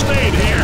first aid here.